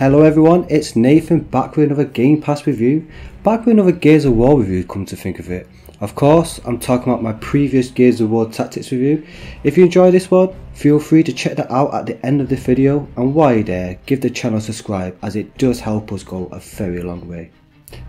Hello everyone, it's Nathan back with another Game Pass review, back with another Gears of War review come to think of it. Of course, I'm talking about my previous Gears of War Tactics review. If you enjoy this one, feel free to check that out at the end of the video and while you're there, give the channel a subscribe as it does help us go a very long way.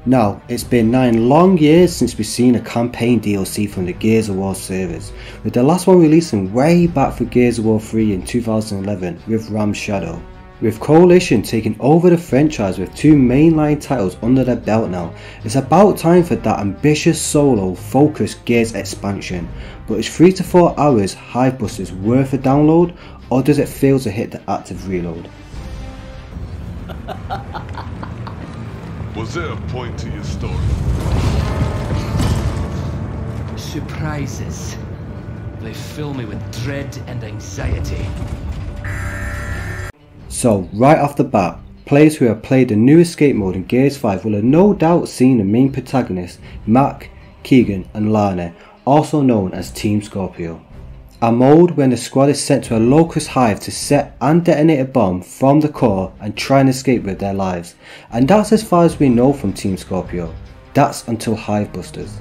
Now, it's been 9 long years since we've seen a campaign DLC from the Gears of War servers, with the last one releasing way back for Gears of War 3 in 2011 with RAAM's Shadow. With Coalition taking over the franchise with two mainline titles under their belt now, it's about time for that ambitious solo focused Gears expansion. But is 3 to 4 hours Hivebusters worth a download or does it fail to hit the active reload? Was there a point to your story? Surprises. They fill me with dread and anxiety. So right off the bat, players who have played the new escape mode in Gears 5 will have no doubt seen the main protagonists Mac, Keegan and Lahni, also known as Team Scorpio. A mode when the squad is sent to a locust hive to set and detonate a bomb from the core and try and escape with their lives. And that's as far as we know from Team Scorpio. That's until Hivebusters.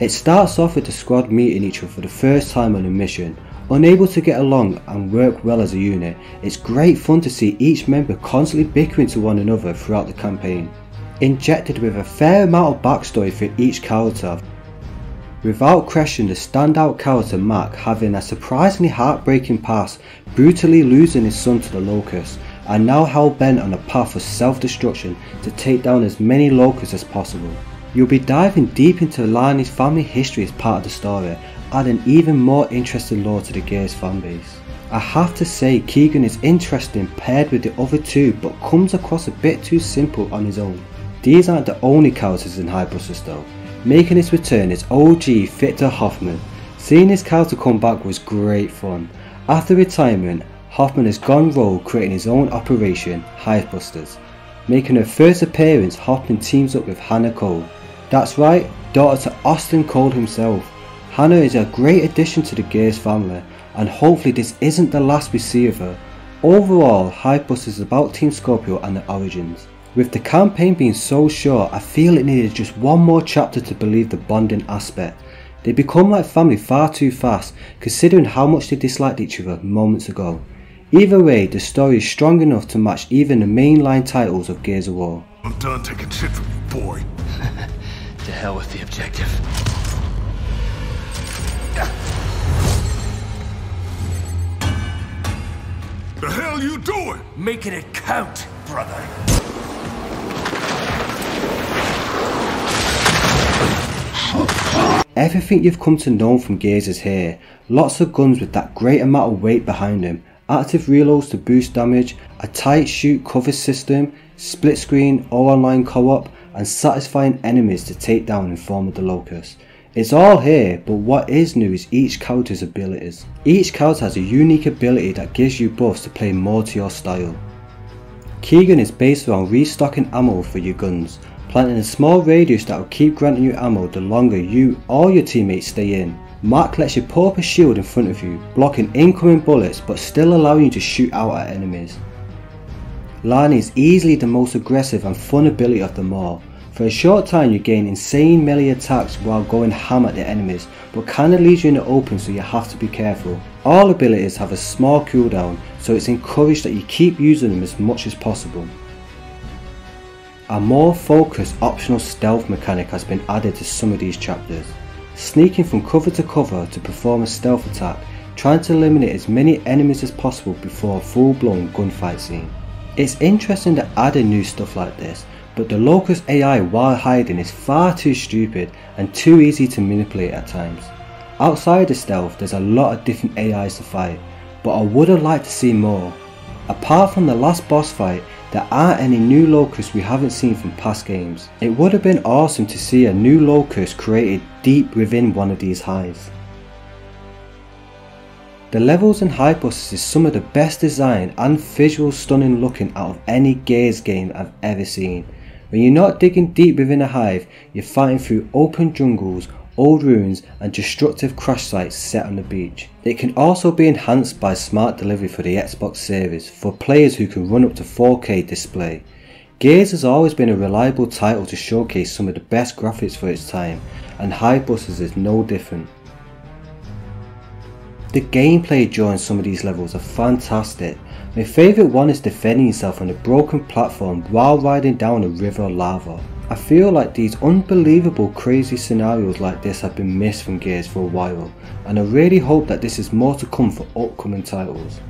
It starts off with the squad meeting each other for the first time on a mission Unable to get along and work well as a unit, it's great fun to see each member constantly bickering to one another throughout the campaign, injected with a fair amount of backstory for each character. Without question the standout character Mac having a surprisingly heartbreaking past, brutally losing his son to the Locust, and now hell bent on a path of self-destruction to take down as many Locusts as possible. You'll be diving deep into Lahni's family history as part of the story add an even more interesting lore to the Gears fanbase. I have to say Keegan is interesting paired with the other two but comes across a bit too simple on his own. These aren't the only characters in Hivebusters though. Making his return is OG Victor Hoffman. Seeing his character come back was great fun. After retirement, Hoffman has gone rogue creating his own operation, Hivebusters. Making her first appearance, Hoffman teams up with Hannah Cole. That's right, daughter to Augustus Cole himself. Hannah is a great addition to the Gears family and hopefully this isn't the last we see of her. Overall, Hivebusters is about Team Scorpio and the origins. With the campaign being so short, I feel it needed just one more chapter to believe the bonding aspect. They become like family far too fast, considering how much they disliked each other moments ago. Either way, the story is strong enough to match even the mainline titles of Gears of War. I'm done taking shit from you, boy. to hell with the objective. The hell you doing? Making it count, brother. Everything you've come to know from Gears is here. Lots of guns with that great amount of weight behind them, active reloads to boost damage, a tight shoot cover system, split screen or online co-op, and satisfying enemies to take down in form of the Locust. It's all here, but what is new is each character's abilities. Each character has a unique ability that gives you buffs to play more to your style. Keegan is based around restocking ammo for your guns, planting a small radius that will keep granting you ammo the longer you or your teammates stay in. Mac lets you pull up a shield in front of you, blocking incoming bullets but still allowing you to shoot out at enemies. Lahni is easily the most aggressive and fun ability of them all, for a short time you gain insane melee attacks while going ham at the enemies, but kinda leaves you in the open so you have to be careful. All abilities have a small cooldown, so it's encouraged that you keep using them as much as possible. A more focused optional stealth mechanic has been added to some of these chapters. Sneaking from cover to cover to perform a stealth attack, trying to eliminate as many enemies as possible before a full blown gunfight scene. It's interesting to add in new stuff like this, but the Locust AI while hiding is far too stupid and too easy to manipulate at times. Outside the stealth there's a lot of different AIs to fight, but I would have liked to see more. Apart from the last boss fight, there aren't any new Locusts we haven't seen from past games. It would have been awesome to see a new Locust created deep within one of these hives. The levels in Hivebusters is some of the best design and visual stunning looking out of any Gears game I've ever seen. When you're not digging deep within a hive, you're fighting through open jungles, old ruins and destructive crash sites set on the beach. It can also be enhanced by smart delivery for the Xbox Series for players who can run up to 4K display. Gears has always been a reliable title to showcase some of the best graphics for its time and Hivebusters is no different. The gameplay during some of these levels are fantastic. My favourite one is defending yourself on a broken platform while riding down a river of lava. I feel like these unbelievable crazy scenarios like this have been missed from Gears for a while and I really hope that this is more to come for upcoming titles.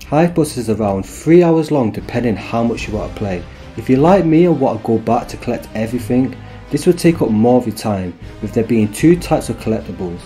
Hivebusters is around 3 hours long depending how much you want to play. If you like me and want to go back to collect everything, this will take up more of your time with there being two types of collectibles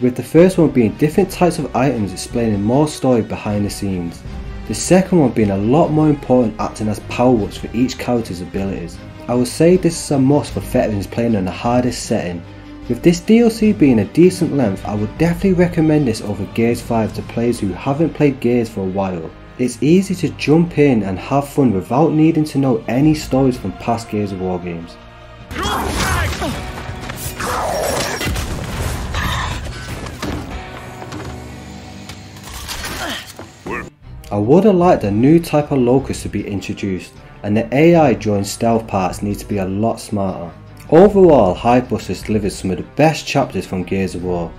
with the first one being different types of items explaining more story behind the scenes. The second one being a lot more important acting as power-ups for each character's abilities. I would say this is a must for veterans playing on the hardest setting. With this DLC being a decent length, I would definitely recommend this over Gears 5 to players who haven't played Gears for a while. It's easy to jump in and have fun without needing to know any stories from past Gears of War games. I would have liked a new type of locust to be introduced and the AI during stealth parts needs to be a lot smarter. Overall, Hivebusters delivered some of the best chapters from Gears of War.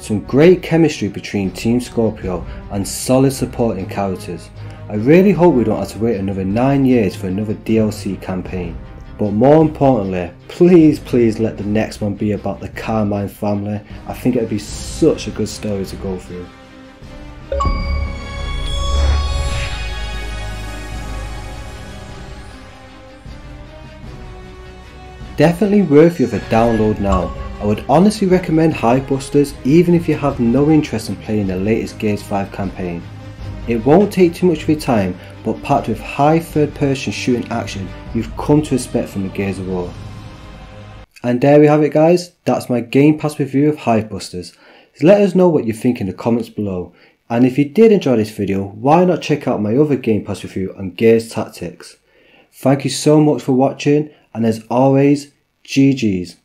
Some great chemistry between Team Scorpio and solid supporting characters. I really hope we don't have to wait another 9 years for another DLC campaign. But more importantly, please please let the next one be about the Carmine family. I think it would be such a good story to go through. Definitely worthy of a download now. I would honestly recommend Hivebusters even if you have no interest in playing the latest Gears 5 campaign. It won't take too much of your time but packed with high third person shooting action you've come to expect from the Gears of War. And there we have it guys, that's my Game Pass review of Hivebusters. Let us know what you think in the comments below. And if you did enjoy this video, why not check out my other Game Pass review on Gears Tactics. Thank you so much for watching and as always, GG's.